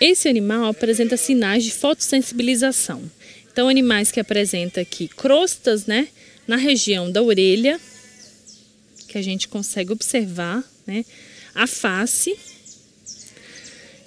Esse animal apresenta sinais de fotossensibilização. Então, animais que apresentam aqui crostas, né, na região da orelha, que a gente consegue observar, né, a face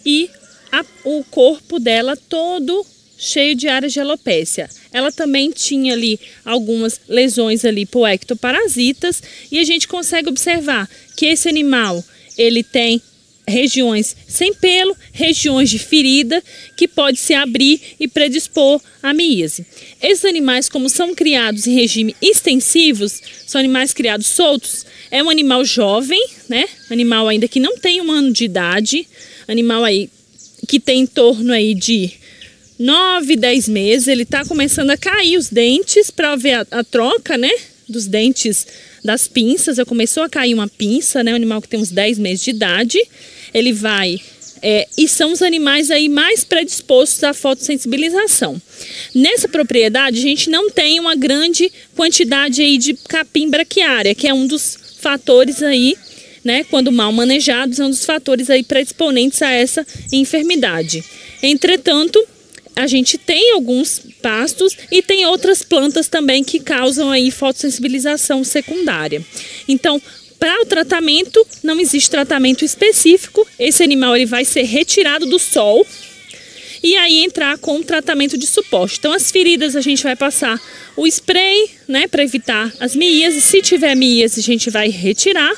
e a, o corpo dela todo cheio de áreas de alopécia. Ela também tinha ali algumas lesões ali por ectoparasitas e a gente consegue observar que esse animal ele tem regiões sem pelo, regiões de ferida que pode se abrir e predispor à miíase. Esses animais, como são criados em regime extensivos, são animais criados soltos, é um animal jovem, né? Animal ainda que não tem um ano de idade, animal aí que tem em torno aí de 9, 10 meses, ele está começando a cair os dentes para ver a, a, troca, né, dos dentes das pinças. Já começou a cair uma pinça, né, um animal que tem uns 10 meses de idade. Ele vai é, e são os animais aí mais predispostos à fotossensibilização. Nessa propriedade, a gente não tem uma grande quantidade aí de capim braquiária, que é um dos fatores aí, né, quando mal manejados, é um dos fatores aí predisponentes a essa enfermidade. Entretanto, a gente tem alguns pastos e tem outras plantas também que causam aí fotossensibilização secundária. Então, para o tratamento, não existe tratamento específico. Esse animal ele vai ser retirado do sol e aí entrar com o tratamento de suporte. Então, as feridas a gente vai passar o spray, né, para evitar as miíases. Se tiver miíase, a gente vai retirar,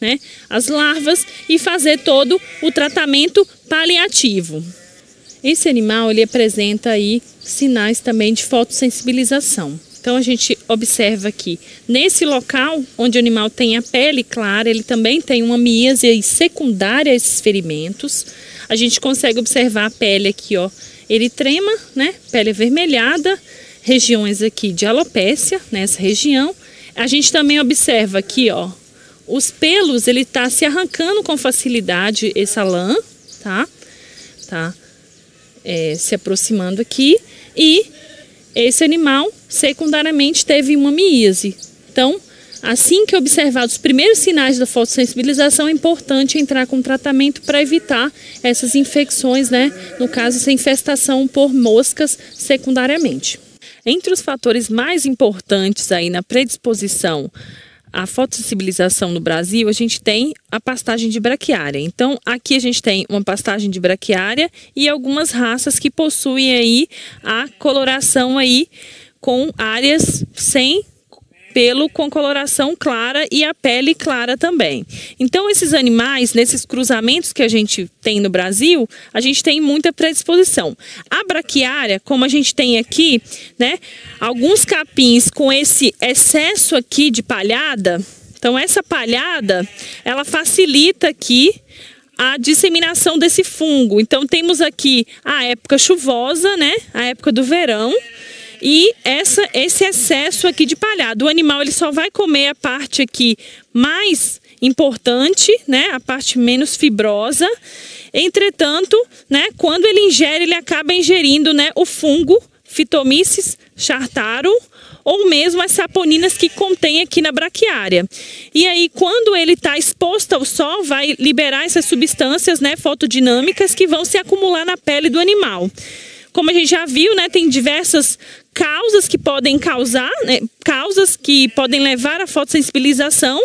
né, as larvas e fazer todo o tratamento paliativo. Esse animal ele apresenta aí sinais também de fotossensibilização. Então a gente observa aqui, nesse local onde o animal tem a pele clara, ele também tem uma miíase secundária a esses ferimentos. A gente consegue observar a pele aqui, ó, eritrema, né? Pele avermelhada, regiões aqui de alopécia nessa região. A gente também observa aqui, ó, os pelos, ele tá se arrancando com facilidade essa lã, tá? Tá? É, se aproximando aqui e esse animal secundariamente teve uma miíase. Então, assim que observados os primeiros sinais da fotossensibilização, é importante entrar com tratamento para evitar essas infecções, né? No caso, essa infestação por moscas secundariamente. Entre os fatores mais importantes aí na predisposição a fotossensibilização no Brasil, a gente tem a pastagem de braquiária. Então, aqui a gente tem uma pastagem de braquiária e algumas raças que possuem aí a coloração aí com áreas sem pelo com coloração clara e a pele clara também. Então, esses animais, nesses cruzamentos que a gente tem no Brasil, a gente tem muita predisposição. A braquiária, como a gente tem aqui, né, alguns capins com esse excesso aqui de palhada, então essa palhada, ela facilita aqui a disseminação desse fungo. Então temos aqui a época chuvosa, né? A época do verão, e essa, esse excesso aqui de palhada. O animal ele só vai comer a parte aqui mais importante, né? A parte menos fibrosa. Entretanto, né? Quando ele ingere, ele acaba ingerindo, né? O fungo Phytomyces chartarum ou mesmo as saponinas que contém aqui na braquiária. E aí, quando ele está exposto ao sol, vai liberar essas substâncias né, fotodinâmicas que vão se acumular na pele do animal. Como a gente já viu, né, tem diversas causas que podem causar, né, causas que podem levar à fotossensibilização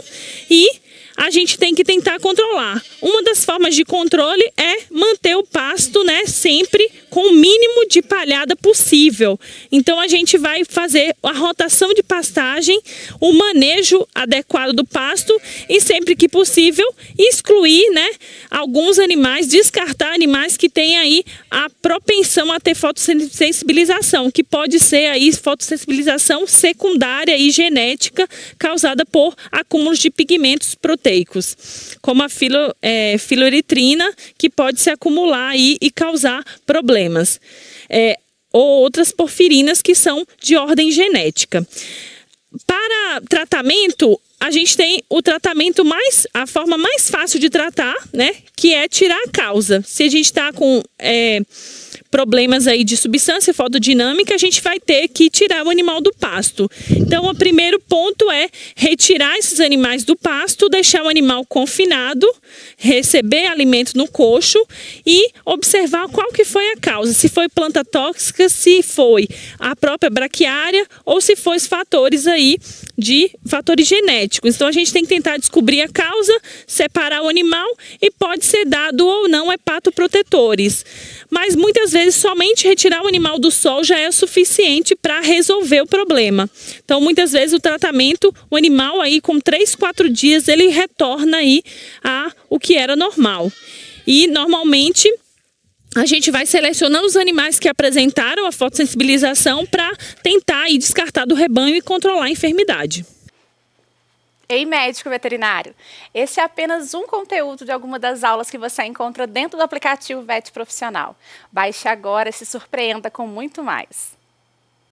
e a gente tem que tentar controlar. Uma das formas de controle é manter o pasto, né, sempre com o mínimo de palhada possível. Então a gente vai fazer a rotação de pastagem, o manejo adequado do pasto e sempre que possível excluir, né, alguns animais, descartar animais que têm aí a propensão a ter fotossensibilização, que pode ser aí fotossensibilização secundária e genética causada por acúmulos de pigmentos proteicos, como a filo, é, que pode se acumular aí e causar problemas problemas. É, ou outras porfirinas que são de ordem genética. Para tratamento, a gente tem o tratamento mais, a forma mais fácil de tratar, né? Que é tirar a causa. Se a gente está com é, problemas aí de substância fotodinâmica, a gente vai ter que tirar o animal do pasto. Então, o primeiro ponto é retirar esses animais do pasto, deixar o animal confinado, receber alimento no coxo e observar qual que foi a causa, se foi planta tóxica, se foi a própria braquiária ou se foi os fatores aí de fatores genéticos. Então a gente tem que tentar descobrir a causa, separar o animal e pode ser dado ou não hepatoprotetores. Mas muitas vezes somente retirar o animal do sol já é suficiente para resolver o problema. Então muitas vezes o tratamento, o animal aí com 3, 4 dias ele retorna aí a o que era normal. E normalmente a gente vai selecionando os animais que apresentaram a fotossensibilização para tentar ir descartar do rebanho e controlar a enfermidade. Ei, médico veterinário! Esse é apenas um conteúdo de alguma das aulas que você encontra dentro do aplicativo VET Profissional. Baixe agora e se surpreenda com muito mais.